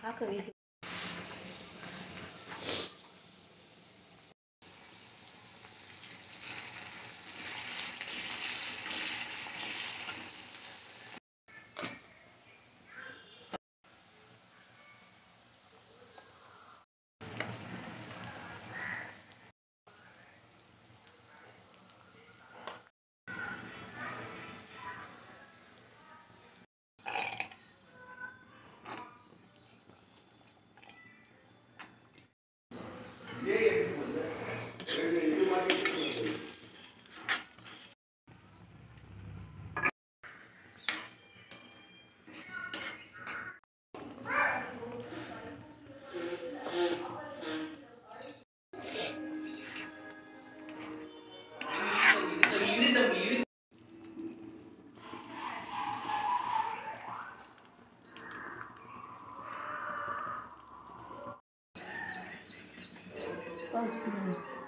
Как вы you 包几个呢？